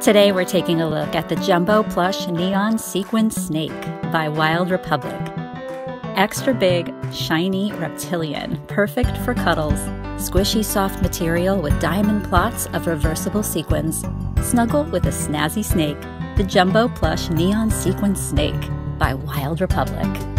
Today we're taking a look at the Jumbo Plush Neon Sequin Snake by Wild Republic. Extra big, shiny reptilian, perfect for cuddles, squishy soft material with diamond plots of reversible sequins. Snuggle with a snazzy snake, the Jumbo Plush Neon Sequin Snake by Wild Republic.